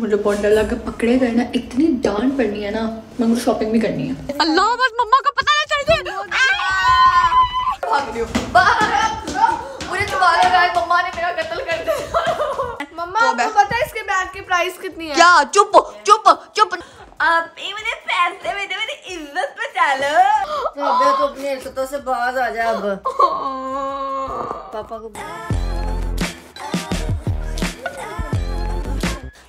मुझे बहुत डर लगा पकड़े गए ना इतनी डांट पड़नी है ना मैं मुझे शॉपिंग भी करनी है। अल्लाह बस मम्मा को पता ना चल जाए। भाग रही बाहर मुझे तुम्हारे गाय मम्मा ने मेरा कत्ल कर दिया। मम्मा तो आपको मैं- पता है इसके बैग की प्राइस कितनी है? क्या? चुप चुप चुप। आप पैसे में मेरी इज़्ज़त बचा लो तो अपनी हरकतों से बाज आ जा अब। पापा को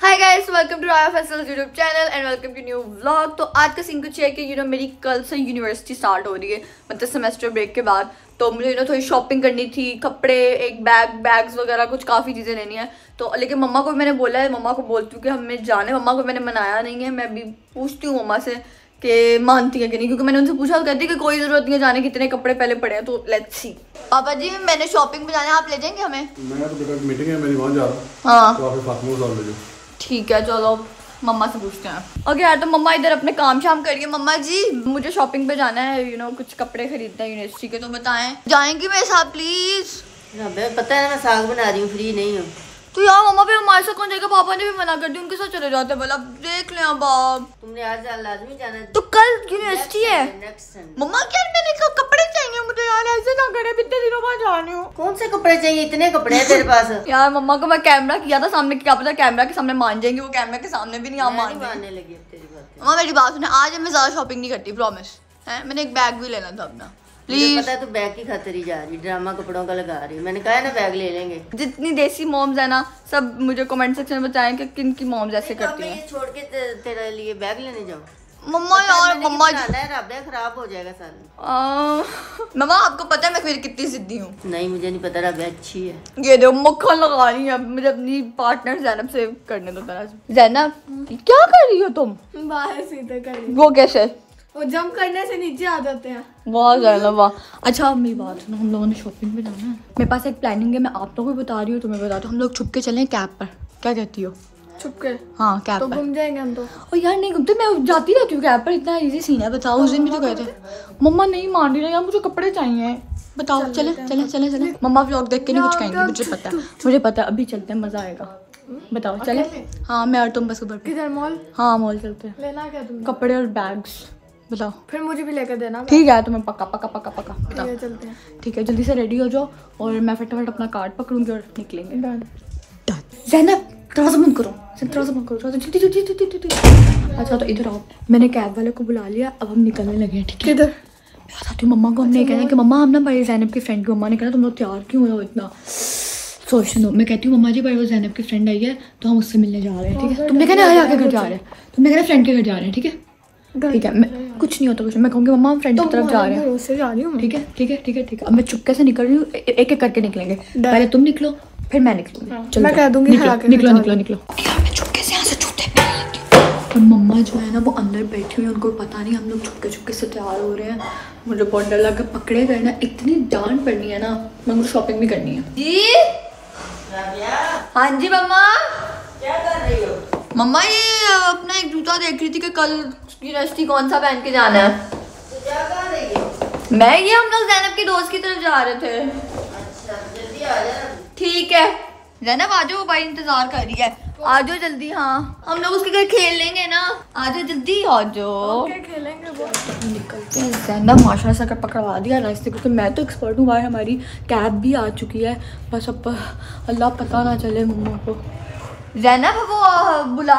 हाय guys welcome to Raya Faisal YouTube channel and welcome to new vlog तो आज का सीन कुछ है कि यू नो मेरी कल से यूनिवर्सिटी स्टार्ट हो रही है मतलब सेमेस्टर ब्रेक के बाद। तो मुझे यू नो थोड़ी शॉपिंग करनी थी कपड़े एक बैग बैग्स वगैरह कुछ काफ़ी चीज़ें लेनी है। तो लेकिन मम्मा को मैंने बोला है मम्मा को बोलती हूँ कि हमें जाने मम्मा को मैंने मनाया नहीं है मैं अभी पूछती हूँ मम्मा से कि मानती है कि नहीं क्योंकि मैंने उनसे पूछा तो कहती है कि कोई ज़रूरत नहीं है जाने कितने कपड़े पहले पड़े हैं तो लेट्स सी पापा जी मैंने शॉपिंग पे जाना है आप ले जाएँगे हमें? मैं तो मीटिंग है मेरी वहाँ जा रहा। हूँ। हाँ तो आप ले। जाओ ठीक है, चलो, मम्मा से पूछते हैं। ओके यार तो मम्मा इधर अपने काम शाम करिए। मम्मा जी, मुझे शॉपिंग पे जाना है यू नो कुछ कपड़े खरीदने हैं यूनिवर्सिटी के तो बताएँ। जाएँगी मेरे साथ प्लीज़ पता है मैं साग बना रही हूँ फ्री नहीं हूँ। तो यार मम्मा भी हमारे साथ कौन जाएगा? पापा ने भी मना कर दिया उनके साथ चले जाते बोला देख लें अब आप। तुमने आज लाजमी जाना तो कल यूनिवर्सिटी है। मम्मा क्या मैंने कहा कपड़े चाहिए मुझे यार ऐसे ना करे इतने दिनों बाद जा रही हूँ। कौन से कपड़े चाहिए? इतने कपड़े हैं तेरे पास। यार मम्मा को मैं कैमरा किया था सामने क्या पता कैमरा के सामने मान जाएँगे वो कैमरा के सामने भी नहीं मान मानने लगी तेरी बात। मम्मा मेरी बात सुने आज मैं ज़्यादा शॉपिंग नहीं करती प्रॉमिस है? मैंने एक बैग भी लेना था अपना। प्लीज़ पता बैग की खातिर ही जा रही ड्रामा कपड़ों का लगा रही मैंने कहा है ना बैग ले लेंगे। जितनी देसी मॉम्स है ना सब मुझे कमेंट सेक्शन में बताएँ कि किन की मॉम्स ऐसे अब करती हैं। छोड़ के ते- तेरे लिए बैग लेने जाऊँ मम्मा यार मम्मा खराब हो जाएगा मम्मा आपको पता है मैं फिर कितनी जिद्दी हूँ? नहीं मुझे नहीं पता राबे अच्छी है। ये देखो मक्खन लगा रही है। मुझे अपनी पार्टनर जैनब से करने दो जैनब क्या कर रही हो तुम? बाहर सीधे कर रही वो कैसे? वो जंप करने से नीचे आ जाते हैं। वाह जैनब वाह। अच्छा अब मेरी बात सुनो हम लोगों ने शॉपिंग पे जाना है। मेरे पास एक प्लानिंग है मैं आप लोगों को बता रही हूँ तुम्हें बता दो हम लोग छुप के चलें कैब पर। क्या कहती हो? छुप के? हाँ कैब तो घूम जाएँगे हम तो। और यार नहीं घूमते मैं जाती रहती हूँ कैब पर इतना इजी सीन है बताओ। उस दिन भी तो गए थे। मम्मा नहीं मान रही ना यार मुझे कपड़े चाहिए। बताओ चले चले चले चले मम्मा व्लॉग देख के नहीं कुछ कहेंगे मुझे पता है। मुझे पता है अभी चलते हैं मज़ा आएगा। बताओ चले। हाँ? मैं और तुम बस किधर मॉल हाँ मॉल चलते हैं। लेना क्या तुमने? कपड़े और बैग्स बताओ। फिर मुझे भी लेकर देना ठीक है तुम्हें पक्का पक्का पक्का पक्का। बताओ। चलते हैं। ठीक है जल्दी से रेडी हो जाओ और मैं फटाफट अपना कार्ड पकड़ूँगी और निकलेंगे. जैनब दरवाज़ा बंद करो। दरवाज़ा बंद करो जल्दी जल्दी जल्दी जल्दी अच्छा तो इधर आओ। मैंने कैब वाले को बुला लिया अब हम निकलने लगे हैं ठीक है? इधर बताती हूँ मम्मा को हमने कहना कि मम्मा हम ना भाई जैनब की फ्रेंड की मम्मा ने कहना तुम लोग तैयार क्यों हो इतना? सोच सुनो मैं कहती हूँ मम्मा जी भाई वो जैनब की फ्रेंड आई है तो हम उससे मिलने जा रहे हैं ठीक है? तुमने कहना आया के घर जा रहे हैं। तुमने कहना फ्रेंड के घर जा रहे हैं ठीक है? ठीक है मैं कुछ नहीं होता कुछ मैं कहूँगी मम्मा हम फ्रेंड की तरफ़ जा रहे हैं। जा रही हूँ ठीक है ठीक है ठीक है ठीक है। अब मैं चुपके से निकल रही हूँ? एक एक करके निकलेंगे। पहले तुम निकलो फिर मैं निकलूँगी। चलो मैं कह दूँगी निकलो निकलो निकलो निकलो। चुपके से यहाँ से जूते पहन लेती हूँ और मम्मा जो है ना वो अंदर बैठी हुई है उनको पता नहीं हम लोग चुपके चुपके से तैयार हो रहे हैं। मुझे बहुत डर लगा पकड़े गए ना इतनी डांट पड़नी है ना मैं मुझे शॉपिंग भी करनी है। जी? हाँ जी मम्मा। क्या कर रही हो? मम्मा ये अपना एक जूता देख रही थी कि कल यूनिवर्सिटी कौन सा पहन के जाना है। तो मैं ये हम लोग जैनब के दोस्त की तरफ़ जा रहे थे। अच्छा ठीक है। जैनब आ जाओ भाई इंतज़ार कर रही है। आ जाओ जल्दी हाँ। हम लोग उसके घर खेल लेंगे ना। आ जाओ जल्दी आ जाओ। खेलेंगे वो। निकलते हैं। जैनब माशाल्लाह से अगर पकड़वा दिया रास्ते क्योंकि मैं तो एक्सपर्ट हूँ भाई हमारी कैब भी आ चुकी है। बस अब अल्लाह पता ना चले मम्मा को। जैनब वो बुला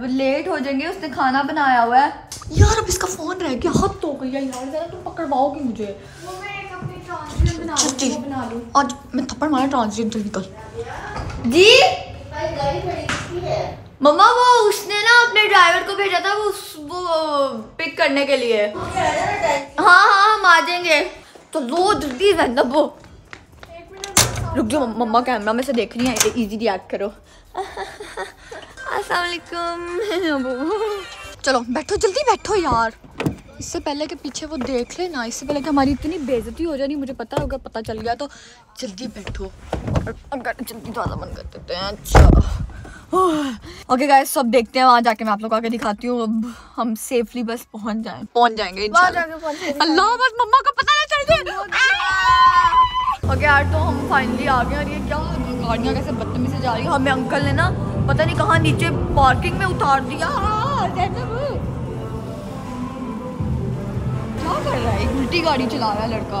लेट हो जाएँगे उसने खाना बनाया हुआ है। यार अब इसका फ़ोन रह गया हद हो गई है यार जरा तुम पकड़वाओगी मुझे। जी आज मैं थप्पड़ मारा कर जी? मम्मा वो उसने ना अपने ड्राइवर को भेजा था वो वो पिक करने के लिए। हाँ हाँ हम आ जाएँगे। तो लो जल्दी जैनब वो। रुक जाओ। मम्मा कैमरा में से देख रही है इजी रिएक्ट करो। अस्सलाम वालेकुम चलो, बैठो, जल्दी बैठो यार। इससे पहले के पीछे वो देख ले ना, इससे पहले कि हमारी इतनी बेजती हो जानी, मुझे पता होगा, पता चल गया तो जल्दी बैठो। अगर जल्दी दरवाज़ा मन कर देते हैं। अच्छा। ओके गाइस सब देखते हैं वहाँ जाके मैं आप लोग को आके दिखाती हूँ। अब हम सेफली बस पहुँच जाएँ। पहुँच जाएँगे अल्लाह बस मम्मा को पता ना चल जाए। ओके यार तो हम फाइनली आ गए और ये क्या गाड़ियाँ कैसे बदतमीजी से जा रही है? हमें अंकल ने ना पता नहीं कहाँ नीचे पार्किंग में उतार दिया। क्या कर रहा है? एक उल्टी गाड़ी चला रहा है लड़का।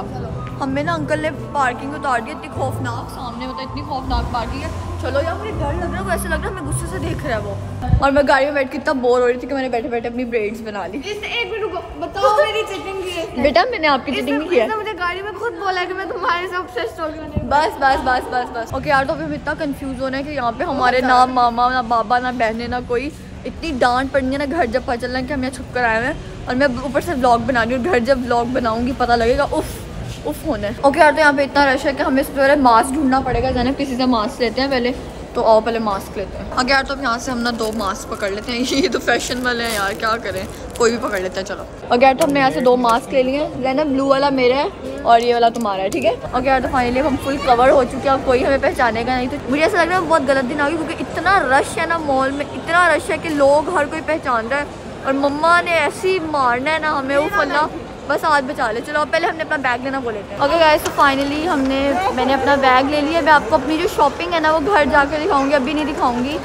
हमें ना अंकल ने पार्किंग उतार दी इतनी खौफनाक सामने मतलब इतनी खौफनाक पार्किंग है। चलो यार मुझे डर लग रहा है वैसे लग रहा है हमें गुस्से से देख रहा है वो। और मैं गाड़ी में बैठ के इतना बोर हो रही थी कि मैंने बैठे बैठे अपनी ब्रेड्स बना ली। इस एक मिनट रुको बताओ मेरी चीटिंग की है। बेटा मैंने आपकी चीटिंग नहीं किया मुझे गाड़ी में खुद बोला कि मैं तुम्हारे से ऑब्सेस्ड हो गई बस बस बस बस बस। ओके यार तो अभी हम इतना कंफ्यूज हो रहे हैं कि यहाँ पे हमारे ना मामा ना बाबा ना बहने ना कोई इतनी डांट पड़नी है ना घर जब पता चलना है कि हम यहाँ छुप कर आए हैं। और मैं ऊपर से ब्लॉग बना रही हूँ घर जब ब्लॉग बनाऊँगी पता लगेगा उफ। उफ, होना है। ओके यार तो यहाँ पे इतना रश है कि हमें इस पर मास्क ढूंढना पड़ेगा। जाने किसी से मास्क लेते हैं पहले तो आओ पहले मास्क लेते हैं। अगर यार तो अब यहाँ से हम ना दो मास्क पकड़ लेते हैं। ये तो फ़ैशन वाले हैं यार, क्या करें? कोई भी पकड़ लेते हैं, चलो। अगर यार तो हमने यहाँ से दो मास्क ले लिए हैं। ना ब्लू वाला मेरा है और ये वाला तुम्हारा है, ठीक है? अगर यार तो फाइनली हम फुल कवर हो चुके हैं। कोई हमें पहचानेगा नहीं तो मुझे ऐसा लग रहा है बहुत गलत दिन आ गई क्योंकि इतना रश है ना मॉल में, इतना रश है कि लोग हर कोई पहचान रहा है। और मम्मा ने ऐसे मारना है ना हमें, वो फल्ला बस आज बचा ले। चलो पहले हमने अपना बैग लेना वो लेते हैं। ओके गाइस तो फाइनली हमने मैंने अपना बैग ले लिया। मैं आपको अपनी जो शॉपिंग है ना वो घर जाकर दिखाऊँगी। अभी नहीं दिखाऊँगी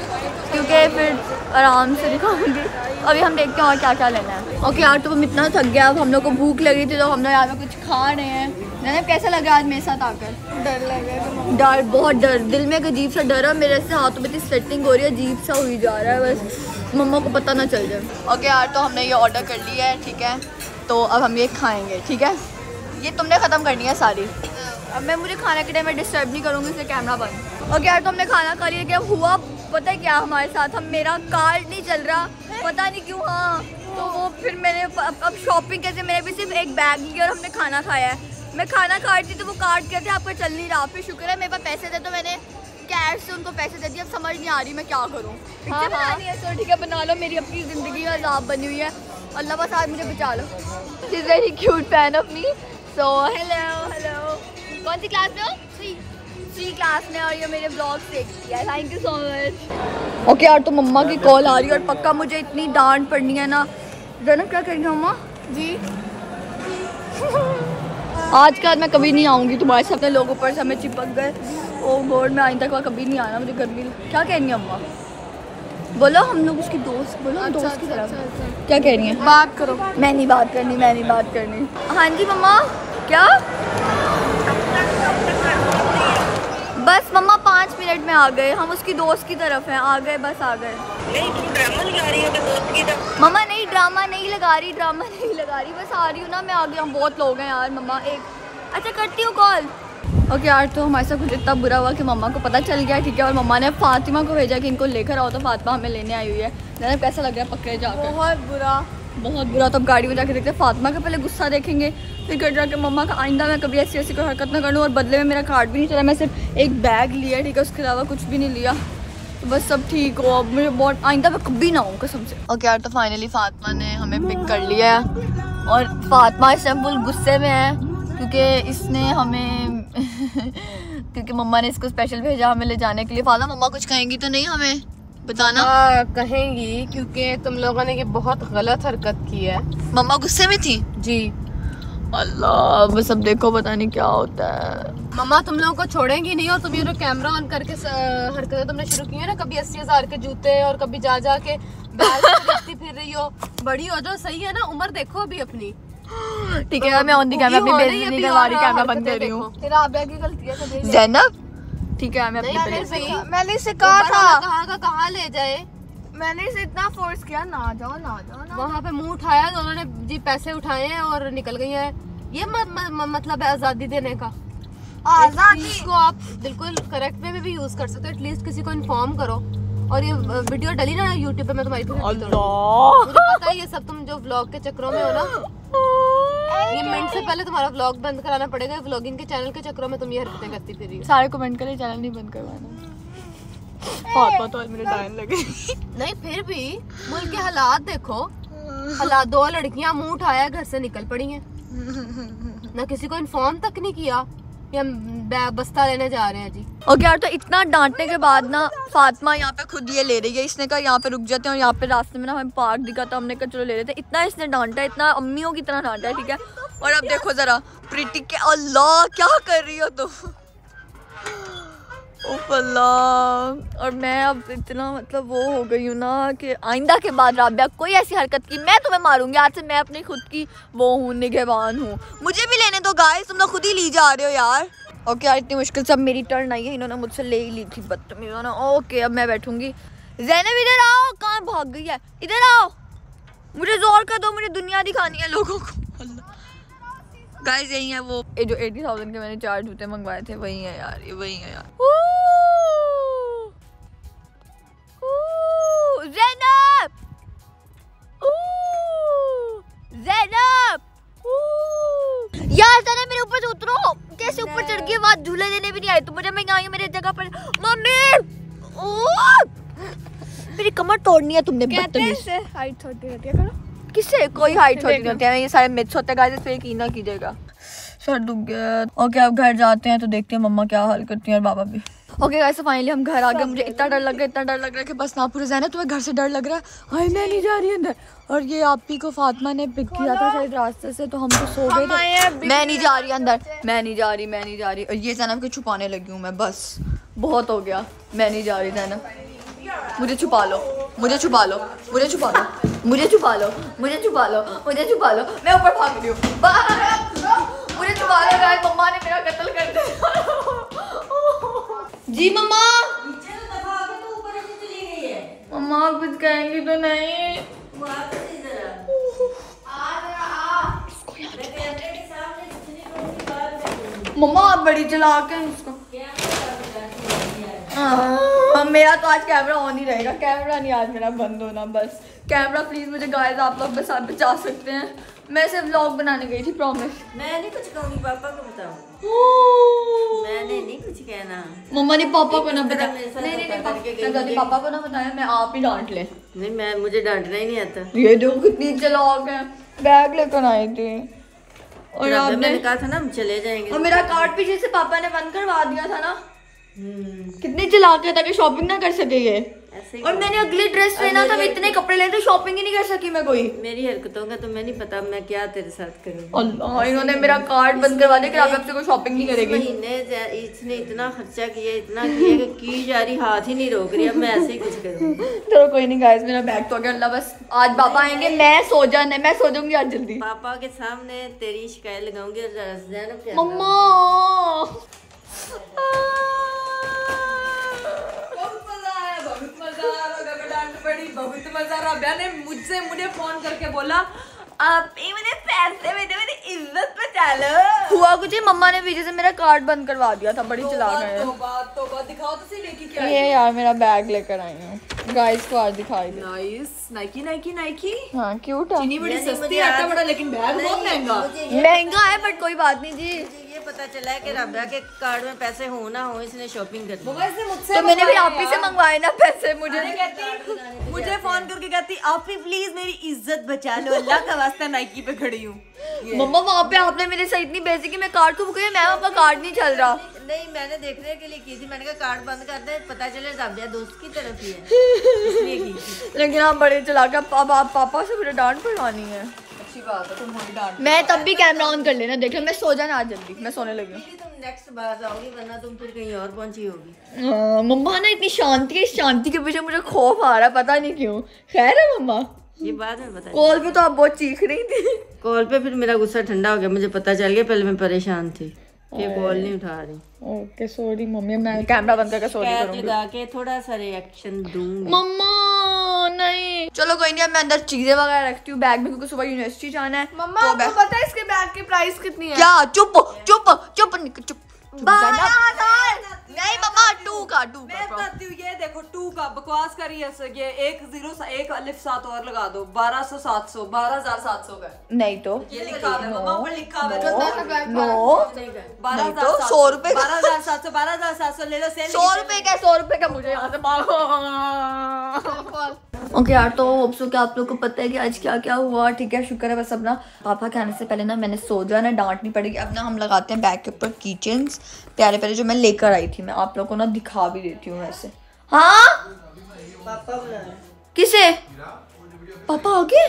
क्योंकि फिर आराम से दिखाऊँगी। अभी हम देखते हैं और क्या क्या लेना है। ओके okay, यार तो हम इतना थक गया अब हम लोग को भूख लगी थी तो हम लोग यहाँ पे कुछ खा रहे हैं। मैंने कैसा लगा आज मेरे साथ आकर? डर लगा डर बहुत डर। दिल में एक अजीब सा डर है मेरे से हाथों में इतनी स्वेटिंग हो रही है अजीब सा हुई जा रहा है। बस मम्मा को पता ना चल जाए। ओके okay, यार तो हमने ये ऑर्डर कर लिया है ठीक है? तो अब हम ये खाएँगे ठीक है? ये तुमने ख़त्म करनी है सारी। अब मैं मुझे खाने के टाइम में डिस्टर्ब नहीं करूँगी इसलिए कैमरा बंद। ओके यार तो हमने खाना खा लिया क्या? हुआ? पता है क्या हमारे साथ? हम मेरा कार्ड नहीं चल रहा। पता नहीं क्यों हाँ। तो वो फिर मैंने अब, अब शॉपिंग कैसे? मैंने भी सिर्फ़ एक बैग लिया और हमने खाना खाया है। मैं खाना खा रही थी तो वो कार्ड कहते आपका चल नहीं रहा। फिर शुक्र है मेरे पास पैसे थे तो मैंने कैश से उनको पैसे दे दिए। अब समझ नहीं आ रही मैं क्या करूँ। हाँ हाँ ठीक है बना लो। मेरी अपनी ज़िंदगी में अजाब बनी हुई है। अल्लाह बस आज मुझे बचा लो। Is very cute fan of me so hello hello कौन सी क्लास में हो? थ्री थ्री क्लास में और ये मेरे ब्लॉग देखती है। Thank you so much okay यार तो मम्मा की कॉल आ रही है और पक्का मुझे इतनी डांट पड़नी है ना। जनक क्या करेंगे मम्मा? जी। आज के बाद मैं कभी नहीं आऊँगी तुम्हारे साथ अपने लोगों पर से हमें चिपक गए। ओ गॉड मैं आइंदा तक कभी नहीं आना मुझे गर्मी क्या कह रही हैं अम्मा बोलो हम लोग उसकी दोस्त बोलो हम दोस्त की तरह क्या कह रही है? बात करो। मैं नहीं बात करनी मैं नहीं बात करनी। हाँ जी मम्मा। क्या? बस मम्मा पाँच मिनट में आ गए। हम उसकी दोस्त की तरफ़ हैं। आ गए बस आ गए। मम्मा नहीं ड्रामा नहीं लगा रही ड्रामा नहीं लगा रही। बस आ रही हूँ ना मैं आ गई। हम बहुत लोग हैं यार मम्मा। एक अच्छा करती हूँ कॉल ओके यार तो हमारे साथ कुछ इतना बुरा हुआ कि मम्मा को पता चल गया ठीक है? और मम्मा ने फातिमा को भेजा कि इनको लेकर आओ तो फातिमा हमें लेने आई हुई है। मैंने कैसा लग रहा है पकड़े जाकर। बहुत बुरा। बहुत बुरा। तो अब गाड़ी में जाके देखते हैं। फातिमा का पहले गुस्सा देखेंगे फिर घर जाके मम्मा का आइंदा मैं कभी ऐसी ऐसी कोई हरकत ना करूँ और बदले में मेरा कार्ड भी नहीं चला। मैं सिर्फ़ एक बैग लिया ठीक है? उसके अलावा कुछ भी नहीं लिया। तो बस सब ठीक हो। अब मुझे बहुत आइंदा मैं कभी ना हूँ कसम से। ओके यार तो फाइनली फातिमा ने हमें पिक कर लिया है। और फातिमा इस टाइम गुस्से में है क्योंकि इसने हमें क्योंकि मम्मा ने इसको स्पेशल भेजा हमें ले जाने के लिए। फाला मम्मा कुछ कहेंगी तो नहीं हमें? बताना। हाँ कहेंगी क्योंकि तुम लोगों ने ये बहुत गलत हरकत की है। मम्मा गुस्से में थी? जी। अल्लाह बस अब देखो पता नहीं क्या होता है। मम्मा तुम लोगों को छोड़ेंगी नहीं और तुम ये कैमरा ऑन करके हरकतें तुमने शुरू की है ना कभी अस्सी हज़ार के जूते और कभी जा जा के फिर रही हो। बड़ी हो जो सही है ना? उम्र देखो अभी अपनी। ठीक है मैं ऑन दी कैमरा अपनी बेइज्जती नहीं करवा रही कैमरा बंद कर रही हूँ। फिर आप की गलती है जैनब ठीक है मैं अपनी बेइज्जती- मैंने इसे कहा था। कहाँ का कहाँ ले जाए? मैंने इसे इतना फोर्स किया ना जाओ ना जाओ ना वहाँ पे मुँह उठाया तो उन्होंने जी पैसे उठाए हैं और निकल गई हैं। ये मतलब है आज़ादी देने का। आज़ादी? को आप बिल्कुल करेक्ट वे में भी यूज़ कर सकते हो एटलीस्ट किसी को इन्फॉर्म करो। और ये वीडियो डली ना यूट्यूब पे मैं तुम्हारी मुझे पता है ये सब तुम जो व्लॉग के चक्करों में हो ना। ये मिनट से पहले तुम्हारा व्लॉग बंद कराना पड़ेगा। व्लॉगिंग के चैनल के चक्करों में तुम ये हरकतें करती फिर रही हो। सारे कमेंट करें चैनल नहीं बंद करवाना। बहुत बहुत आज मेरे टाइम लगे। नहीं फिर भी मुल्क के हालात देखो। हालात दो लड़कियाँ मुँह उठाया घर से निकल पड़ी हैं। ना किसी को इन्फॉर्म तक नहीं किया। कि हम बै- बस्ता लेने जा रहे हैं जी। ओके यार तो इतना डांटने के बाद ना फातिमा यहाँ पे खुद ये ले रही है। इसने कहा यहाँ पे रुक जाते हैं और यहाँ पे रास्ते में ना हमें पार्क दिखा था हमने कहा चलो ले लेते इतना इसने डांटा, इतना अम्मियों की तरह डांटा है, ठीक है? और अब देखो जरा, प्रीति के अल्लाह क्या कर रही हो तुम? अल्लाह और मैं अब इतना मतलब वो हो गई हूँ ना कि आइंदा के बाद राबिया, कोई ऐसी हरकत की मैं तुम्हें मारूँगी, आज से मैं अपनी खुद की वो हूँ निगहबान हूँ। मुझे भी लेने दो गाय तुम लोग खुद ही ली जा रहे हो यार। ओके यार, इतनी मुश्किल से अब मेरी टर्न आई है, इन्होंने मुझसे ले ही ली थी बदतमीजों ने? ओके अब मैं बैठूँगी। जैनब इधर आओ, कहाँ भाग गई है? इधर आओ। मुझे ज़ोर कर दो, मुझे दुनिया दिखानी है लोगों को। गाइस यही है वो। जो एटी थाउज़ेंड के मैंने चार जूते मंगवाए थे, वही है यार, ये वही है यार। देने भी नहीं आई तो मुझे मैं आई हूँ मेरे जगह पर। मम्मी! मेरी कमर तोड़नी है तुमने बदतमीज। हाइट छोटी रहती है करो। किससे कोई हाइट छोटी नहीं होती है? ये सारे मिथ्स होते गाइस इस यकीन ना कीजिएगा। सर दुख गया। ओके अब घर जाते हैं तो देखते हैं मम्मा क्या हाल करती हैं और बाबा भी। ओके गाइस फाइनली हम घर आ गए। मुझे इतना डर लग रहा है इतना डर लग रहा है कि बस ना पूरे जाना तुम्हें घर से डर लग रहा है? हाय मैं नहीं जा रही अंदर। और ये आप ही को फातिमा ने पिक किया था शायद रास्ते से तो हम तो सो गए थे। मैं नहीं जा रही अंदर मैं नहीं जा रही मैं नहीं जा रही। और ये जैनब के छुपाने लगी हूँ मैं बस। बहुत हो गया। मैं नहीं जा रही जैनब मुझे छुपा लो मुझे छुपा लो मुझे छुपा लो मुझे छुपा लो मुझे छुपा लो मुझे छुपा लो। मैं ऊपर भाग रही हूँ। मुझे छुपा लो मम्मा ने मेरा कत्ल कर दिया। जी मम्मा। मम्मा कुछ कहेंगी तो नहीं। मम्मा आप बड़ी चलाक हैं इसको हाँ, मेरा तो आज कैमरा ऑन ही रहेगा। कैमरा नहीं आज मेरा बंद होना बस। कैमरा प्लीज़ मुझे गाइस आप लोग बस आप बचा सकते हैं। मैं सिर्फ़ व्लॉग बनाने गई थी प्रॉमिस मैं नहीं कुछ कहूँगी पापा को बताऊँ मैंने नहीं कुछ कहना। मम्मा ने पापा को ना बताया। नहीं नहीं नहीं पापा- को ना बताया मैं आप ही डांट ले। नहीं मैं मुझे डांटना ही नहीं आता। ये देखो कितनी चलाक है। बैग लेकर आई थी। और आपने मैंने कहा था ना हम चले जाएँगे। और मेरा कार्ड पीछे से पापा ने बंद करवा दिया था ना। हम्म, कितनी चलाक है ताकि शॉपिंग ना कर सके ये। ऐसे और मैंने अगली ड्रेस लेना था मैं इतने कपड़े लेते शॉपिंग ही नहीं कर सकी मैं कोई। मेरी हरकतों का तुम्हें नहीं पता मैं क्या तेरे साथ करूँ। इन्होंने मेरा कार्ड बंद करवा दिया कि आप आपसे कोई शॉपिंग नहीं करेगी। महीने इसने इतना खर्चा किया इतना किया कि की जा रही हाथ ही नहीं रोक रही अब मैं ऐसे ही कुछ करूँ। चलो कोई नहीं गाइस मेरा बैग तो गया अल्लाह बस। आज पापा आएँगे मैं सो जाना मैं सो जाऊँगी आज जल्दी। पापा के सामने तेरी शिकायत लगाऊँगी और मम्मा! बहुत मज़ा आ रहा रबिया ने मुझसे मुझे फ़ोन करके बोला आप ही मुझे पैसे में दे मेरी इज़्ज़त बचा लो हुआ कुछ ही मम्मा ने पीछे से मेरा कार्ड बंद करवा दिया था बड़ी है। तो बात तो बात दिखाओ तो क्या ये यार मेरा बैग लेकर आई हूँ। गाइस को आज दिखाई दे। नाइस नाइकी नाइकी नाइकी हाँ क्यूट है। चीनी बड़ी सस्ती मुझे बड़ा लेकिन बैग बहुत महँगा। महँगा है बट कोई बात नहीं जी। पता चला है कि रबिया के कार्ड में पैसे हो ना हो इसने शॉपिंग कर मुझसे तो मैंने भी आप ही से मंगवाए ना पैसे मुझे। अरे कहती मुझे फ़ोन करके कहती आप ही प्लीज़ मेरी इज़्ज़त बचा लो अल्लाह का वास्ता नाइकी पे खड़ी हूँ। मम्मा वहाँ पे आपने मेरे से इतनी बेइज्जती की मैं कार्ड को गई मैं आपका कार्ड नहीं चल रहा। नहीं मैंने देखने के लिए की थी मैंने कहा कार्ड बंद कर दे पता चले रबिया दोस्त की तरफ़ ही है। इसलिए की लेकिन आप बड़े चला के अब आप पापा से मुझे डांट पड़वानी है। अच्छी बात है तुम्हारी डांट मैं तब भी कैमरा ऑन कर लेना देख लो मैं सो जाना आज जल्दी मैं सोने लगी हूँ। तुम नेक्स्ट बार आओगी वरना तुम फिर कहीं और पहुँची होगी। हाँ, मम्मा ना इतनी शांति है शांति के पीछे मुझे खौफ आ रहा है पता नहीं क्यों। खैर है मम्मा? ये बाद में बता कॉल पे तो आप बहुत चीख रही थी। कॉल पे फिर मेरा गुस्सा ठंडा हो गया मुझे पता चल गया पहले मैं परेशान थी ये कॉल नहीं उठा रही। ओके सॉरी मम्मी मैं कैमरा बंद करके सॉरी करूँगी। लगा के थोड़ा सा रिएक्शन दूँगी। मम्मा नहीं। चलो कोई नहीं अब मैं अंदर चीज़ें वगैरह रखती हूँ बैग में क्योंकि सुबह यूनिवर्सिटी जाना है मम्मा तो आपको पता है इसके बैग की प्राइस कितनी है? क्या? चुप चुप चुप चुप। नहीं मम्मा टू का टू का बताती हूँ ये देखो टू का बकवास करिए ये एक ज़ीरो सा एक अलिफ सात और लगा दो बारह सौ सात सौ बारह हज़ार सात सौ का। नहीं तो। ये लिखा हुआ मम्मा ऊपर लिखा हुआ नो बारह हज़ार तो सौ रुपए बारह हज़ार सात सौ बारह हज़ार सात सौ ले लो सौ रुपए का सौ रुपए का मुझे यहाँ से मांगो okay, यार तो होप सो कि आप लोग को पता है कि आज क्या क्या हुआ ठीक है? शुक्र है बस अपना पापा के आने से पहले ना मैंने सो जाना डांट नहीं पड़ेगी अब ना हम लगाते हैं बैग के ऊपर किचन प्यारे प्यारे जो मैं लेकर आई थी मैं आप लोग को ना दिखा भी देती हूँ वैसे। हाँ? पापा। किसे? पापा आ गए?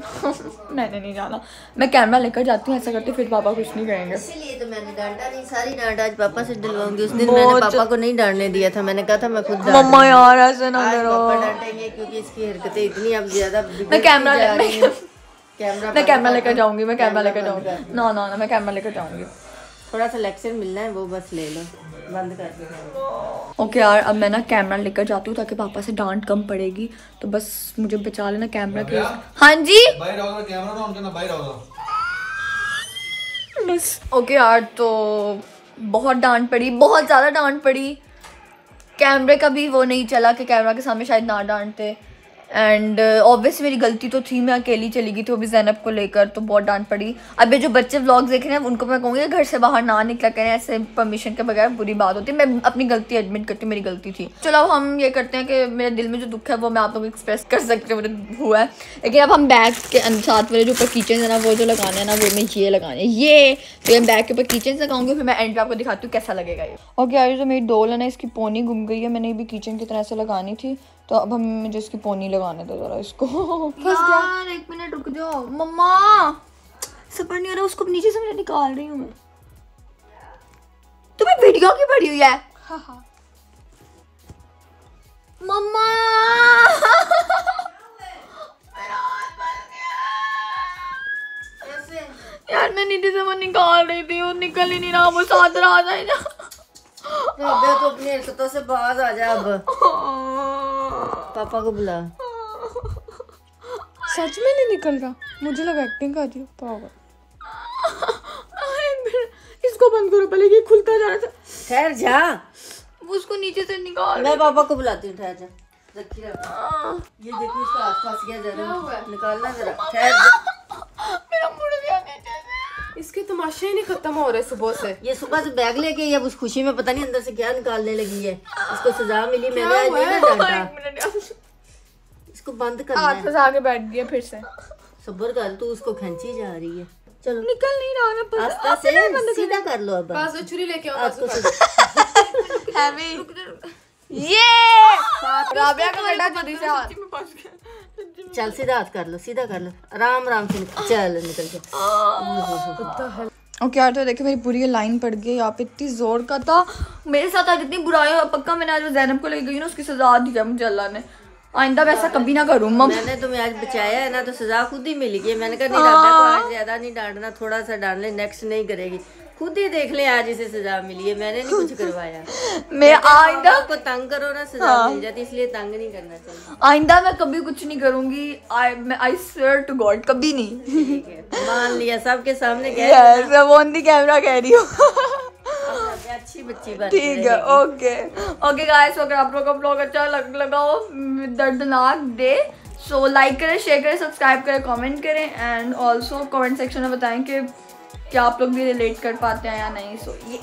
मैंने नहीं जाना। मैं कैमरा लेकर जाती हूँ ऐसा करती फिर पापा कुछ नहीं करेंगे। इसीलिए तो मैंने डांटा नहीं सारी डांट आज पापा से डलवाऊँगी। उस दिन मैंने पापा को नहीं डांटने दिया था मैंने कहा था मैं खुद मम्मा यार ऐसे ना करो। डांटेंगे क्योंकि इसकी हरकतें इतनी अब ज़्यादा मैं कैमरा हैं। मैं कैमरा लेकर जाऊँगी मैं कैमरा लेकर जाऊँगी। ना ना ना मैं कैमरा लेकर जाऊँगी। थोड़ा सा लेक्चर मिलना है वो बस ले लो। बंद कर दो ओके यार अब मैं ना कैमरा लेकर जाती हूँ ताकि पापा से डांट कम पड़ेगी। तो बस मुझे बचा लेना कैमरा के हाँ जी? बाहर आओ बस। ओके यार तो बहुत डांट पड़ी बहुत ज़्यादा डांट पड़ी। कैमरे का भी वो नहीं चला कि कैमरा के सामने शायद ना डांटते। एंड ऑब्वियसली मेरी गलती तो थी, मैं अकेली चली गई थी, वो भी जैनब को लेकर तो बहुत डांट पड़ी। अब ये जो बच्चे व्लॉग देख रहे हैं, उनको मैं कहूँगी, घर से बाहर ना निकला करें, ऐसे परमिशन के बगैर बुरी बात होती है। मैं अपनी गलती एडमिट करती हूँ, मेरी गलती थी। चलो, अब हम ये करते हैं कि मेरे दिल में जो दुख है, वो मैं आप लोग एक्सप्रेस कर सकते हूँ हुआ है। लेकिन अब हम बैग के अं- साथ वाले जो ऊपर किचन है ना, वो जो लगाने हैं ना, वो मैं ये लगाने ये तो ये बैग के ऊपर किचन लगाऊँगी फिर मैं एंड पे आपको दिखाती हूँ कैसा लगेगा ये। ओके यार जो मेरी डोल है ना, इसकी पोनी घूम गई है, मैंने भी किचन की तरह से लगानी थी। तो अब हम मुझे इसकी पोनी लगाने दो जरा इसको। यार एक मिनट रुक जाओ। मम्मा! सबर नहीं आ रहा उसको नीचे से मैं निकाल रही हूँ मैं। तुम्हें वीडियो की पड़ी हुई है? मम्मा! यार मैं नीचे से वो निकाल रही थी वो निकल ही नहीं रहा वो साथ रहा जाएगा अबे तो अपनी हरकतों से बाज आ जा अब। पापा को बुला। सच में नहीं निकल रहा। मुझे लगा एक्टिंग कर रही पागल। इसको बंद करो पहले ये खुलता जा रहा था। ठहर जा। उसको नीचे से निकाल मैं पापा को बुलाती हूँ ठहर जा। रखी रख। ये देखो इसका आसपास क्या जा रहा है निकालना जरा। ठहर जा मेरा मुड़ गया नीचे से इसके तमाशे ही नहीं खत्म हो रहे सुबह से। ये सुबह से बैग लेके अब उस खुशी में पता नहीं अंदर से क्या निकालने लगी है। इसको सजा मिली मैंने आज नहीं ना डांटा। इसको बंद करना हाथ फंसा के बैठ गया फिर से। सब्र कर तू उसको खींची जा रही है। चलो। निकल नहीं रहा ना पर आस्ता से सीधा कर लो अब। पास छुरी लेके आओ आज हैवी ये! राबिया का बेटा जल्दी से हाथ। चल सीधा हाथ कर लो सीधा कर लो। आराम आराम से निकल चल निकल जा ओके यार तो देखिए मेरी पूरी लाइन पड़ गई यहाँ पे इतनी ज़ोर का था। मेरे साथ आज इतनी बुराई पक्का मैंने आज जैनब को ले गई ना उसकी सजा दी है मुझे अल्लाह ने? आइंदा मैं ऐसा कभी ना करूँ मम। मैंने तुम्हें आज बचाया है ना तो सजा खुद ही मिल गई। मैंने कहा नहीं राधा को आज ज़्यादा नहीं डांटना थोड़ा सा डांट ले नेक्स्ट नहीं करेगी। खुद ही देख ले आज इसे सजा मिली है मैंने नहीं कुछ करवाया। मैं आइंदा आपको तंग करो ना सजा हाँ। मिल जाती इसलिए तंग नहीं करना चाहिए। आइंदा मैं कभी कुछ नहीं करूँगी। आई स्वेयर टू गॉड कभी नहीं। मान लिया सबके सामने कह मैं ऑन दी कैमरा कह रही हूँ। अच्छी बच्ची बन ठीक है ओके ओके गाइस अगर आप लोगों को ब्लॉग अच्छा लग लगा हो दर्दनाक डे सो लाइक करें शेयर करें सब्सक्राइब करें कमेंट करें एंड ऑल्सो कमेंट सेक्शन में बताएँ कि क्या आप लोग भी रिलेट कर पाते हैं या नहीं सो ये